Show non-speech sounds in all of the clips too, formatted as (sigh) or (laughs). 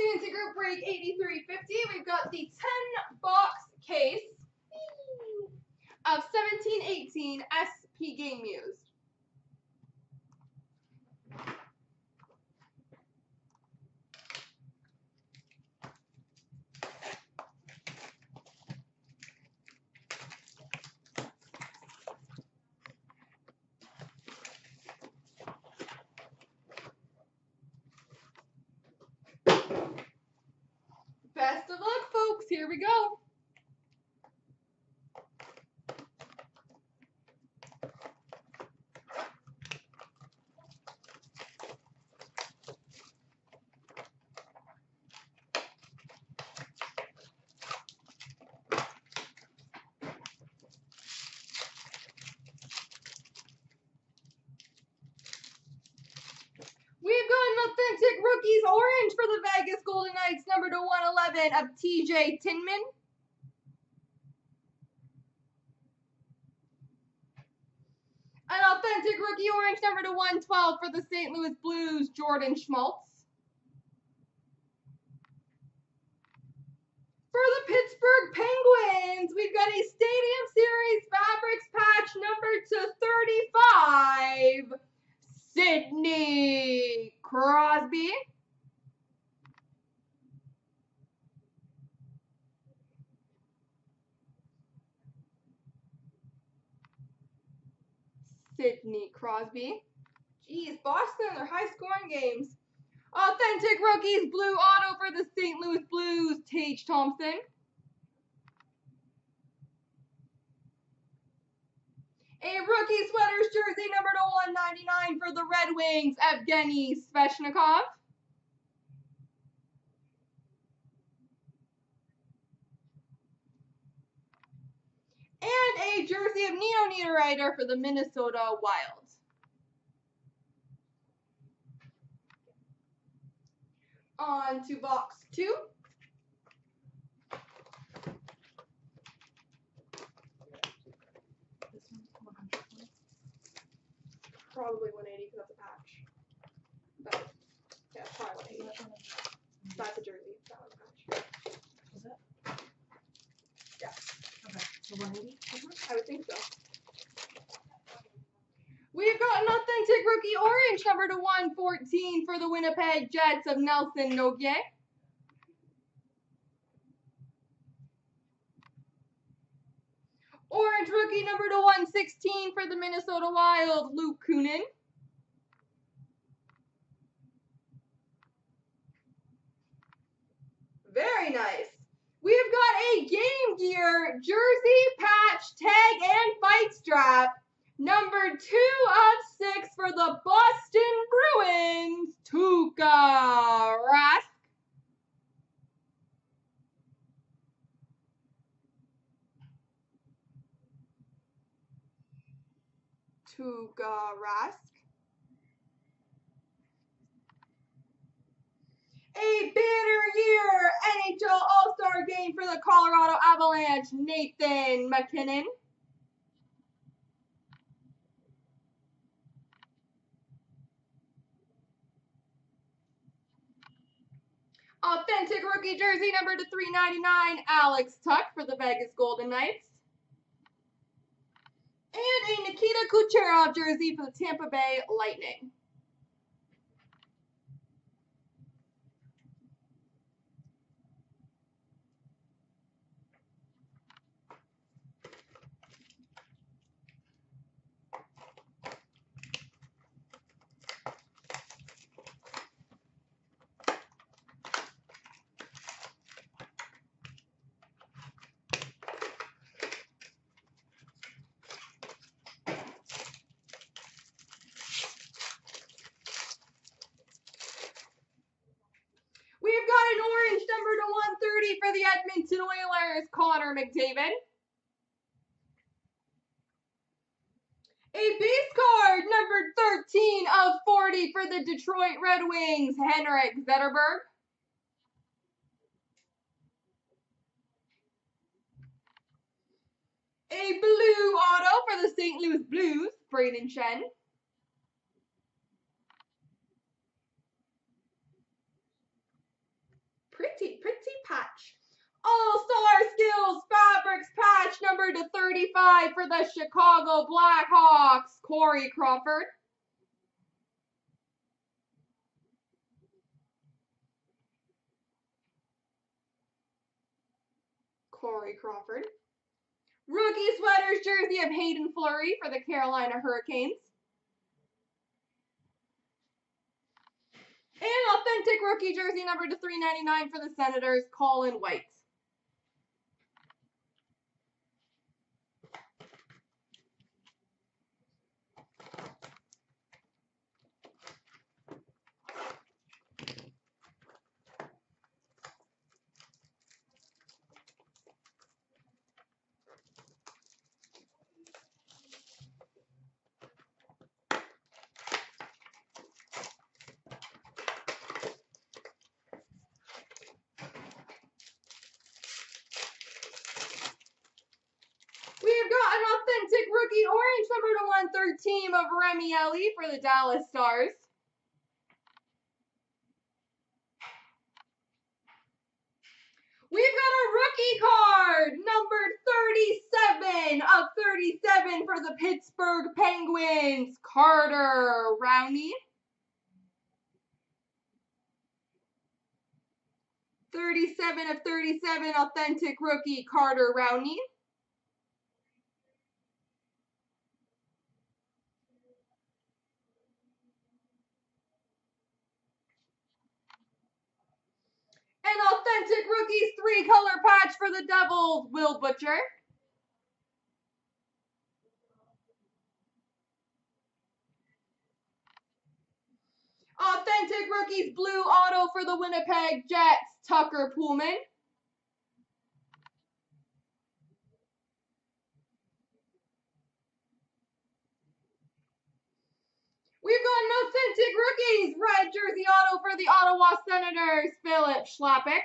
Fancy Group Break 8350. We've got the 10 box case of 1718 SP Game Used. Here we go. We've got an authentic rookies orange for the Vegas Golden Knights, number to 111 of TJ Tynan. An authentic rookie orange, number to 112 for the St. Louis Blues, Jordan Schmaltz. For the Pittsburgh Penguins, we've got a Stadium Series Fabrics patch number to 35. Sidney Crosby. Sidney Crosby. Jeez, Boston, they're high scoring games. Authentic rookies, blue auto for the St. Louis Blues, Tage Thompson. A rookie sweaters jersey number to 199 for the Red Wings, Evgeny Svechnikov. And a jersey of Nino Niederreiter for the Minnesota Wild. On to box two. Probably 180 because that's a patch. But yeah, probably 180. That's a jersey. That one's a patch. Is it? Yeah. Okay, so 180? I would think so. We've got an authentic rookie orange number to 114 for the Winnipeg Jets of Nelson Nogier. Orange rookie number to 116 for the Minnesota Wild, Luke Kunin. Very nice. We've got a Game Gear jersey, patch, tag, and fight strap. Number two of six for the Boston Bruins, Tuukka Rask. Tuukka Rask. A banner year NHL All-Star game for the Colorado Avalanche, Nathan MacKinnon. Authentic rookie jersey number to 399, Alex Tuch for the Vegas Golden Knights. And a Nikita Kucherov jersey for the Tampa Bay Lightning. We've got an orange number to 130 for the Edmonton Oilers, Connor McDavid. A base card, number 13 of 40 for the Detroit Red Wings, Henrik Zetterberg. A blue auto for the St. Louis Blues, Braden Schenn. pretty, pretty patch. All-Star Skills Fabrics patch number to 35 for the Chicago Blackhawks, Corey Crawford. Corey Crawford. Rookie sweaters jersey of Hayden Fleury for the Carolina Hurricanes. And authentic rookie jersey number to 399 for the Senators, Colin White. We've got an authentic rookie orange number to 113 of Remi Elie for the Dallas Stars. We've got a rookie card, number 37 of 37 for the Pittsburgh Penguins, Carter Rowney. 37 of 37 authentic rookie, Carter Rowney. An authentic rookies three color patch for the Devils, Will Butcher. Authentic rookies blue auto for the Winnipeg Jets, Tucker Poolman. We've got an authentic rookies red jersey auto for the Ottawa Senators, Filip Chlapik.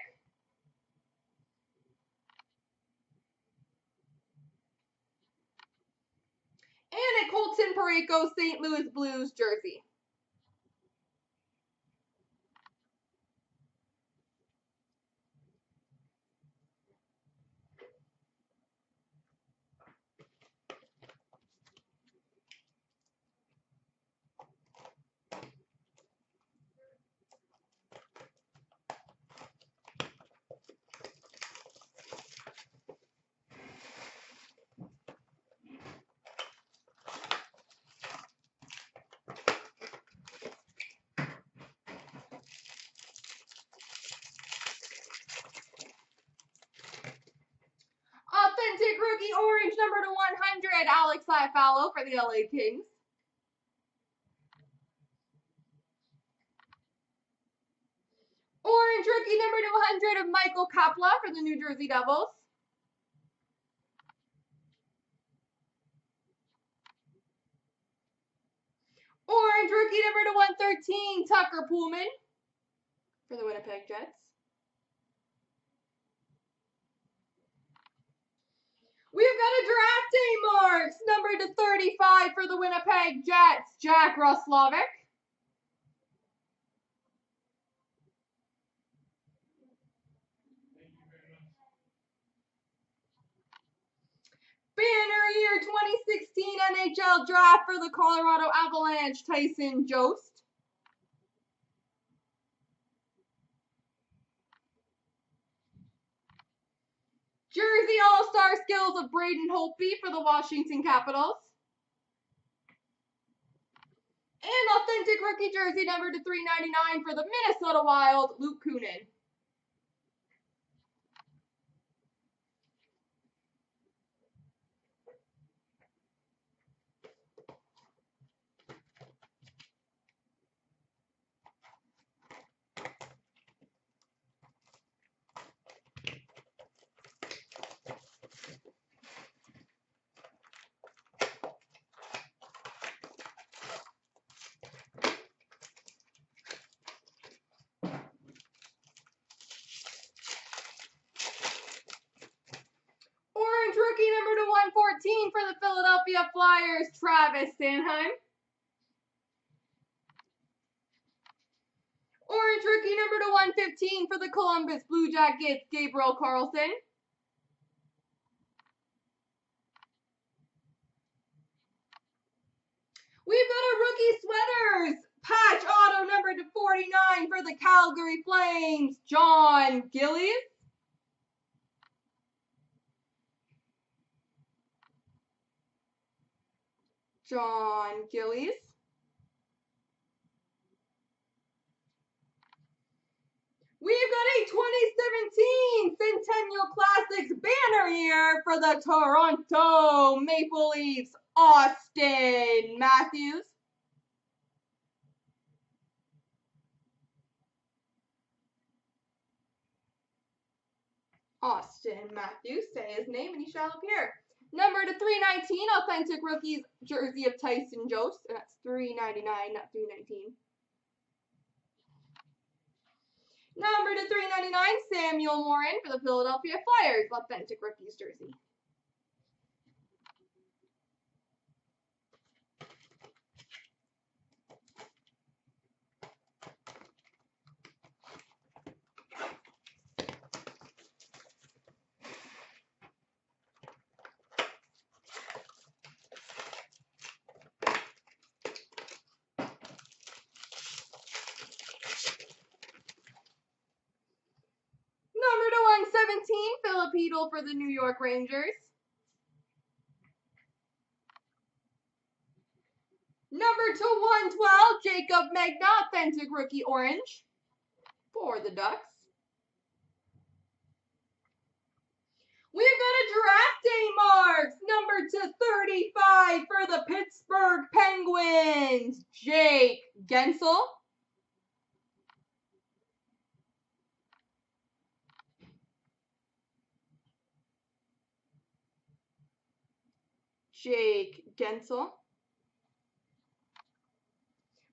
Colton Parayko St. Louis Blues jersey. Authentic rookie orange number to 100, Alex Iafallo for the LA Kings. Orange rookie number to 100 of Michael Kapla for the New Jersey Devils. Orange rookie number to 113, Tucker Poolman for the Winnipeg Jets. We've got a draft day marks, number to 35 for the Winnipeg Jets, Jack Roslovic. Banner year 2016 NHL draft for the Colorado Avalanche, Tyson Jost. Jersey All-Star skills of Braden Holtby for the Washington Capitals. And authentic rookie jersey number to 399 for the Minnesota Wild, Luke Kunin. 14 for the Philadelphia Flyers, Travis Sanheim. Orange rookie number to 115 for the Columbus Blue Jackets, Gabriel Carlsson. We've got a rookie sweaters patch auto number to 49 for the Calgary Flames, Jon Gillies. Jon Gillies. We've got a 2017 Centennial Classics banner here for the Toronto Maple Leafs, Auston Matthews. Auston Matthews, say his name and he shall appear. Number to 319, authentic rookies jersey of Tyson Jost. That's 399, not 319. Number to 399, Samuel Morin for the Philadelphia Flyers, authentic rookies jersey. Number to 117, Filip Chytil for the New York Rangers. Number to 112, Jacob Magna, authentic rookie orange for the Ducks. We've got a draft day marks, number to 35 for the Pittsburgh Penguins, Jake Guentzel. Jake Guentzel.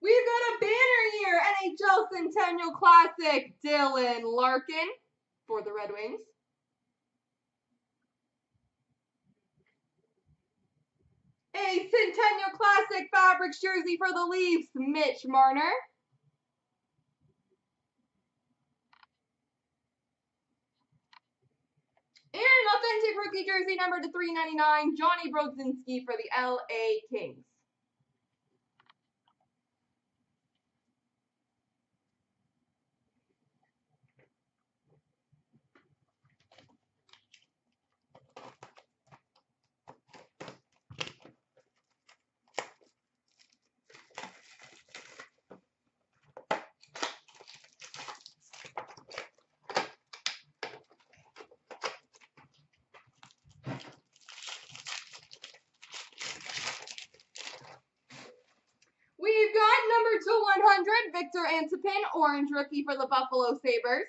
We've got a banner here, NHL Centennial Classic, Dylan Larkin for the Red Wings. A Centennial Classic Fabrics jersey for the Leafs, Mitch Marner. And an authentic rookie jersey number to 399, Jonny Brodzinski for the LA Kings. We've got number to 100, Viktor Antipin, orange rookie for the Buffalo Sabres.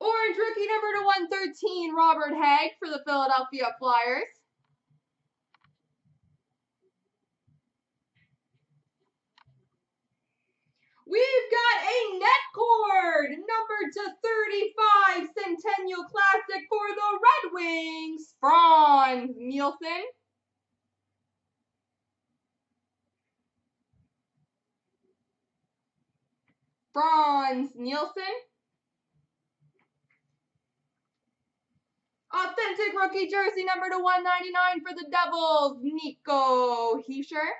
Orange rookie number to 113, Robert Hagg for the Philadelphia Flyers. We've got a net cord, number to 35, Centennial Classic for the Red Wings, Frans Nielsen. Frans Nielsen. Authentic rookie jersey number to 199 for the Devils, Nico Hischier.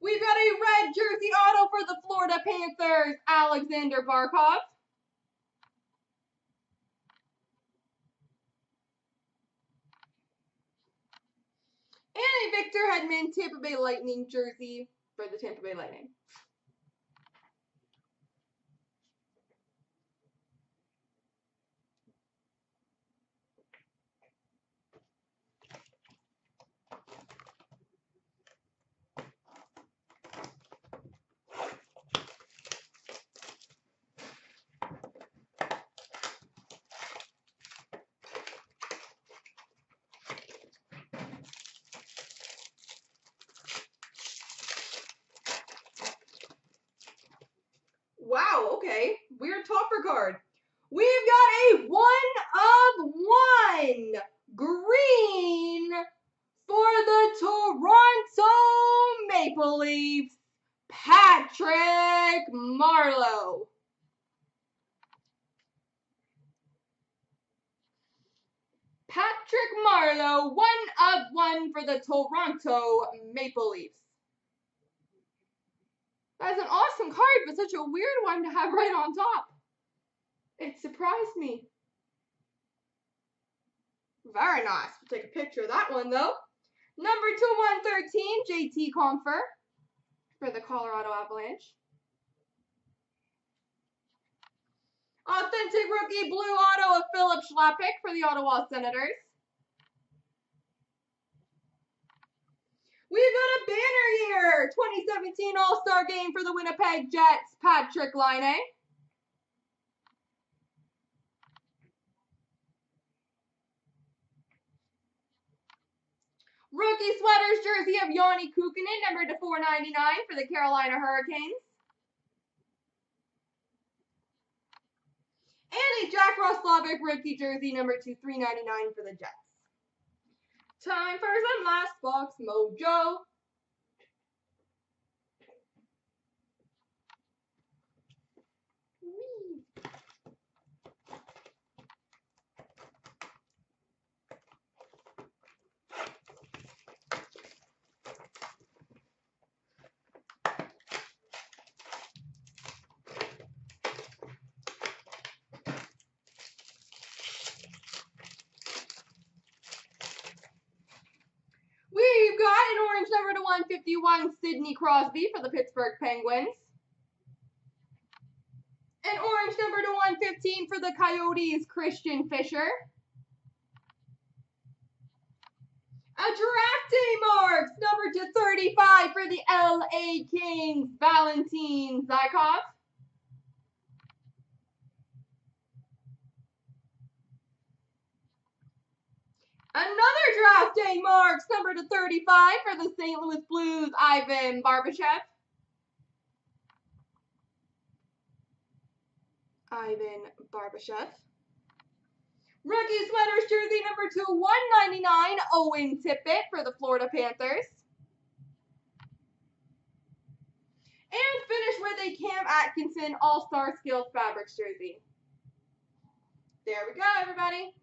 We've got a red jersey auto for the Florida Panthers, Alexander Barkov. And a Victor Hedman Tampa Bay Lightning jersey for the Tampa Bay Lightning. Okay. Weird topper card. We've got a one of one green for the Toronto Maple Leafs, Patrick Marleau. Patrick Marleau, one of one for the Toronto Maple Leafs. That's an awesome card, but such a weird one to have (laughs) right on top. It surprised me. Very nice. We'll take a picture of that one though. Number two, 113, JT Compher for the Colorado Avalanche. Authentic rookie blue auto of Filip Chlapik for the Ottawa Senators. We've got a banner here. 2017 All-Star Game for the Winnipeg Jets, Patrick Laine. Rookie sweaters jersey of Janne Kuokkanen, number to 499 for the Carolina Hurricanes. And a Jack Roslovic rookie jersey, number to 399 for the Jets. Time for some last box mojo. Whee. We've got an orange number to 151, Sidney Crosby for the Pittsburgh Penguins. An orange number to 115 for the Coyotes, Christian Fischer. A draft day marks, number to 35 for the LA Kings, Valentin Zykov. Draft marks, number to 35 for the St. Louis Blues, Ivan Barbashev. Ivan Barbashev. Rookie sweaters jersey number to 199, Owen Tippett for the Florida Panthers. And finish with a Cam Atkinson All-Star Skills Fabrics jersey. There we go, everybody.